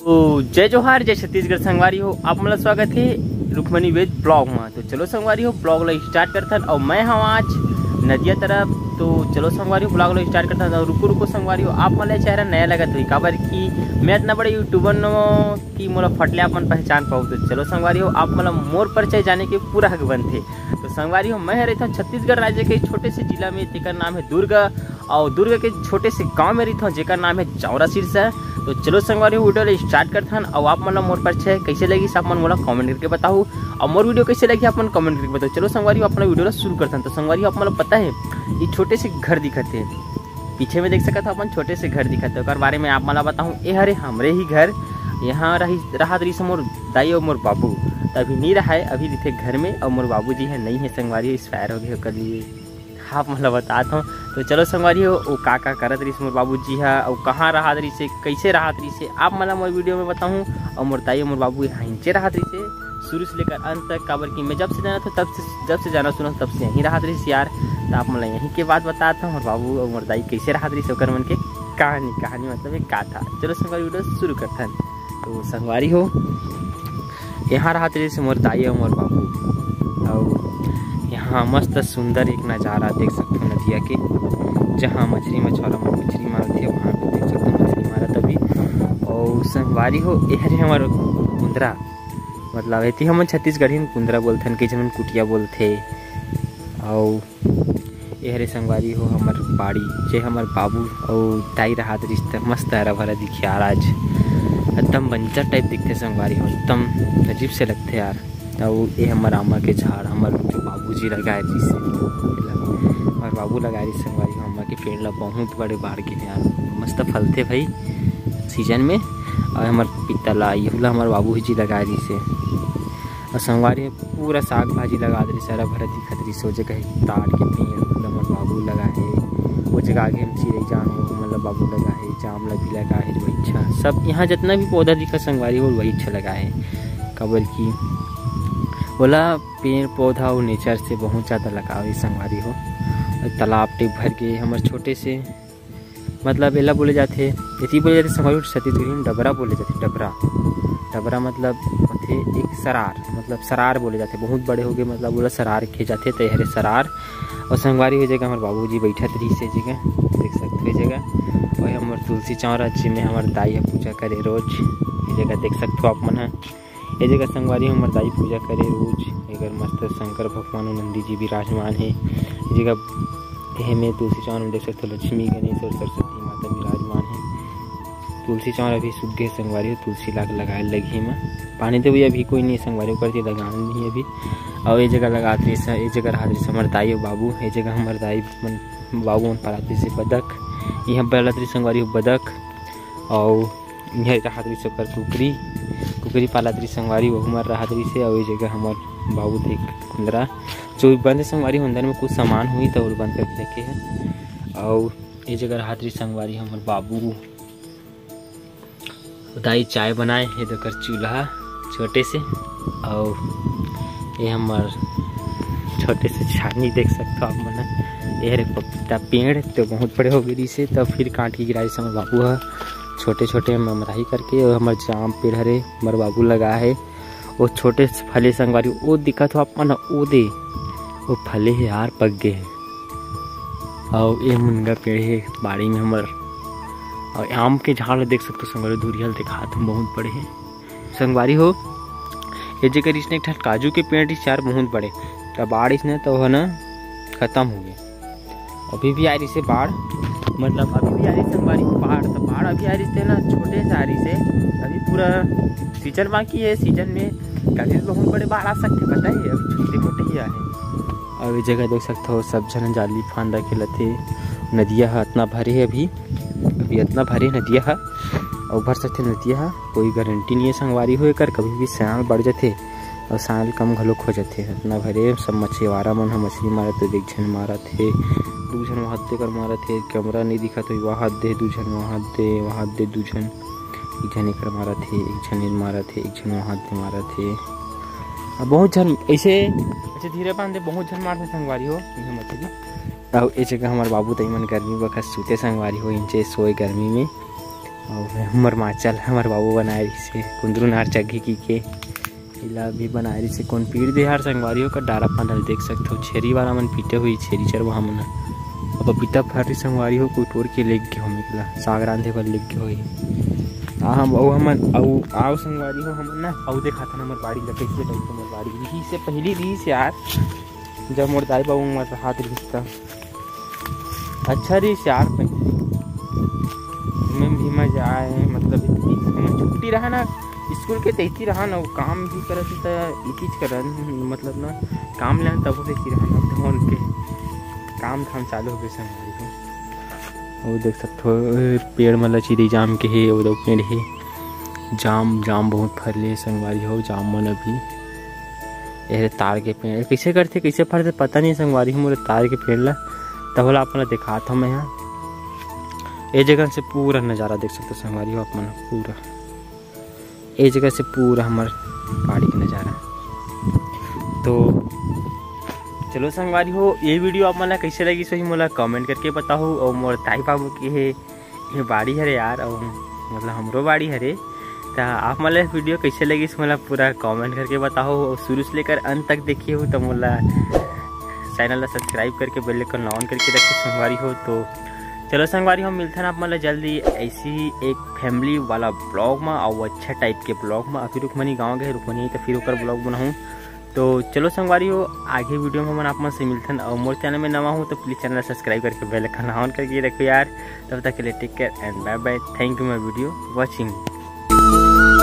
तो जय जोहार, जय छत्तीसगढ़ संगवारी हो। आप मतलब स्वागत है रुक्मणी वेद ब्लॉग में। तो चलो संगवारी हो, ब्लॉग ला स्टार्ट करथन और मैं हूँ आज नदिया तरफ़। तो चलो संगवारी हो, ब्लॉग ला स्टार्ट करता और रुको रुको संगवारी हो। आप मला चेहरा नया लगत हुई काबर कि मैं इतना बड़े यूट्यूबर नो कि मोला फटले अपन पहचान पाऊ। तो चलो संगवारी हो, आप मतलब मोर परिचय जाने के पूरा हक बन थे। तो संगवारी हो, मैं रहता हूँ छत्तीसगढ़ राज्य के छोटे से जिला में जेकर नाम है दुर्ग। और दुर्ग के छोटे से गाँव में रहता हूँ, जेकर नाम है चौरा सिरसा। तो चलो संगवारी वीडियो ले स्टार्ट करथन और आप मतलब मोर परिचय कैसे लगी सब मन मोला कमेंट करके बताओ। और मोर वीडियो कैसे लगी आप मन कमेंट करके बताओ। चलो संगवारी अपना वीडियो शुरू करथन तो संगवारी, आप मतलब पता है, ये छोटे से घर दिखत है। पीछे में देख सकत अपन, छोटे से घर दिखत है। बारे में आप मला बताऊँ, ए हरे हमरे ही घर, यहाँ रही, रहा रही मोर दाई और मोर बाबू। तो अभी नहीं रहा है, अभी रिथे घर में, और मोर बाबू जी है, नहीं है संगवारी एक्सपायर हो गए, ओकर लिए। आप मतलब बताता हूँ। तो चलो संगवारी हो वो का का करत रही मोर बाबू जी है और कहाँ रहा रही से कैसे रहा रही से आप मतलब मोर वीडियो में बताऊँ और मोर ताई मोर बाबू यहाँ हिंचे रहा रही से शुरू से लेकर अंत तक काबर की मैं जब से जाना था, तब से, जब से जाना सुना तब से यहीं रहा रही यार। तो आप मतलब यहीं के बात बताता हूँ, मोर बाबू और मोर दाई कैसे रहा रही ओकर मन के कहानी कहानी मतलब एक का था चलो संगवारी वीडियो शुरू करता है। तो संगवारी हो, यहाँ रहा रही मोर दाई और मोर बाबू। और यहाँ मस्त सुंदर एक नज़ारा देख सकते हो नदिया के, जहाँ मछली मछवारा में मछली मारती है वहाँ पे देख सकते हो मछली मारा तभी और संगवारी हो यह हमार कुंदरा मतलब ऐती हम छत्तीसगढ़ी में कुंदरा बोलते हैं कई कुटिया बोलते और यहरे संगवारी हो हमार बाड़ी जे हमार बाबू, और ताई रहा रिश्ता, मस्त हरा भरा दिखे यार आज। एकदम बंजर टाइप दिखते संगवारी हो एकदम अजीब से लगते यार। और ये हमार आमा के झाड़, हमार जो लगाए जिसे और बाबू लगाए रही संगवारी अम्मा के पेड़ ला, बहुत बड़े बाढ़ के यार। मस्त फलते भाई, सीज़न में। और हमार पितला यहूला हमार बाबू जी लगाए रही से। और संगवारी में पूरा साग भाजी लगा दे सारा भरा दिखत रही सो। जगह ताड़ के पेड़ हमार बाबू लगा है। वो जगह आगे हम चिड़ई जान मतलब बाबू लगा जामला भी लगा वही अच्छा। सब यहाँ जितना भी पौधा दिखा संगवारी हो वही अच्छा लगा है। कबर की बोला पेड़ पौधा और नेचर से बहुत ज़्यादा लगाव है संगवारी हो। तालाब टिप भर के हमारे छोटे से मतलब एला बोले जाते यति बोले जाते संगवारी छत्तीसगढ़ी में डबरा बोले जाते, डबरा। डबरा मतलब थे एक सरार मतलब सरार बोले जाते, बहुत बड़े हो गए मतलब बोला सरार खे जाते तो हरे सरार और संगवारी हो जगह हमारे बाबू जी बैठा रही से जगह, देख सकते जगह। और हमारे तुलसी चौरा जी में हमारे दाई पूजा करे रोज, ये जगह देख सकते हो आप मन ये जगह संगवारी हमारे दाई पूजा करे रोज। एगर मस्त शंकर भगवान और नंदी जी विराजमान है। जगह में तुलसी में देख सकते हो, लक्ष्मी, गणेश और सरस्वती माता विराजमान है। तुलसी चौर अभी सूखे संगवारी हो तुलसी लाग लगाए लगी में पानी तो अभी कोई नहीं संगवारी करती लगाना नहीं अभी। और ये जगह लगाते ये जगह रहा दाई और बाबू। ये जगह हमारे दाई मन, बाबू मन पढ़ाते से बदक। यहाँ पढ़त रही संगवारी बदक। और यहाँ रहा रही से कुकरी कुकरी संगवारी हमारे रहा रही से और जगह हमारे बाबू थे कुंदरा। जो बंद संगवारी अंदर में कुछ सामान हुई तो बंद करके रखे है। और ये जगह रहा रही संगवारी हमारे बाबू। दाई चाय बनाए, ये देकर चूल्हा छोटे से। और ये हमार छोटे से छानी देख सकते हो आप मन। ये पपीता पेड़ तो बहुत बड़े हो गई से तब फिर काट के गिराई से हमारे बाबू है। छोटे छोटे ममराई करके और हमारे जाम पेड़ हरे, हमारे बाबू लगा है। वो छोटे फले संगवारी वो दिखत हो मन वो दे। वो फले है यार पक गए और ये मुनगा पेड़ है बाड़ी में हमार। और आम के झाड़ देख सकते हो संगवारी, धुरियल दिखात हम बहुत बड़े हैं। संगवारी हो, ये जगह इसने एक काजू के पेड़ चार बहुत बड़े। तो बाढ़ इसने तो है ना, खत्म हो गए अभी भी आ रही से बाढ़? मतलब अभी भी आ रही संगवारी बाढ़ तो बाढ़ अभी आ रही थे ना, छोटे से आ रही से। अभी पूरा सीज़न बाकी है सीज़न में कभी बहुत बड़े बाढ़ आ सकते ही अभी छोटे मोटे ही आए ये जगह देख सकते हो, सब जन जाली फांदा के लथे नदिया इतना भरे है अभी। अभी इतना भरे नदिया है, और भर सकते नदिया है। कोई गारंटी नहीं है, संगवारी हो कर कभी भी साल बढ़ जाते और साल कम घलोक हो जाते इतना भरे सब मछुआरा मन मछली मारत एक झन मारत है, दू झन वहाँ दे कर मारत है, कैमरा नहीं दिखा तो वहाँ दे, दू झन वहाँ दे वहाँ दे, दू झन एक झन एक मारत है, एक झन मारत है, एक झन वहाँ दे मारत है। अब बहुत झन ऐसे ऐसे धीरे बांधे बहुत झन मारते संगवारी हो मछली और ये जगह हमारे बाबू तई मन गर्मी बखत सूते संगवारी हो इंचे सोए गर्मी में। और हमर माचल, हमर बाबू बनाए रही से कुंदरू नार चग्घी की के। इला भी बनाए रही कौन पीर देहार संगवारियों का डारा पानल देख सकते हो? छेरी वाला मन पीटे हुई छेरी चरवा हमन अब पपीता फरी संगवारी हो कोई टोर के लेग के हमें ला साग रांधे पर लेग के होई आ हम औ हमन औ आओ संगवारी हो हमन ना औ देखा था हमर बाड़ी ला कैसे टाइप हमर बाड़ी रही से पहली रही से यार, जब मोर दाई बाबू मर हाथ रिश्ता। अच्छा रही से यार में भी मज़ा आए मतलब छुट्टी रहा ना। स्कूल के तैती रहा ना, वो काम भी करत तो करन मतलब ना, काम लेन तब की रहा ना तो उनके काम धाम चालू हो गए संभाली वो देख सकते हो पेड़ मतलब चिड़ी जाम के है, वो पेड़ है। जाम जाम बहुत फरले संगवारी हो, जाम मन अभी। ये तार के पेड़, कैसे करते, कैसे फरते, पता नहीं संगवारी हो मोरे तार के पेड़ ला। तब ला अपना दिखाता हूँ मैं यहाँ। ये जगह से पूरा नज़ारा देख सकते हो संगवारी हो, अपना पूरा। ये जगह से पूरा हमार पहाड़ी का नज़ारा। तो चलो संगवारी हो, ये वीडियो आप मला कैसे लगी सही मोला कमेंट करके बताओ, और मोर ताई बाबू की है, ये बाड़ी हरे यार, और मतलब हमरो बाड़ी हरे। तो आप मला वीडियो कैसे लगी मोला पूरा कमेंट करके बताओ, और शुरू से लेकर अंत तक देखिए हो तो मोला चैनल सब्सक्राइब करके बेल आइकन ऑन करके रखे संगवारी हो तो चलो संगवारी, हम मिलते हैं आप मतलब जल्दी ऐसी एक फैमिली वाला ब्लॉग में, और अच्छा टाइप के ब्लॉग में। अभी रुकमनी गाँव गए, रुकमनी तो फिर ओकर ब्लॉग बनाऊँ। तो चलो संगवारी हो आगे वीडियो में हम आप मन से मिलते हैं। और मोर चैनल में नवा हूँ तो प्लीज़ चैनल सब्सक्राइब करके बेल आइकन ऑन करके रखो यार। तब तक के लिए take care and bye bye thank you my video watching